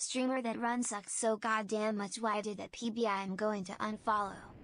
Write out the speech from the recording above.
Streamer that run sucks so goddamn much why did that PBI I'm going to unfollow.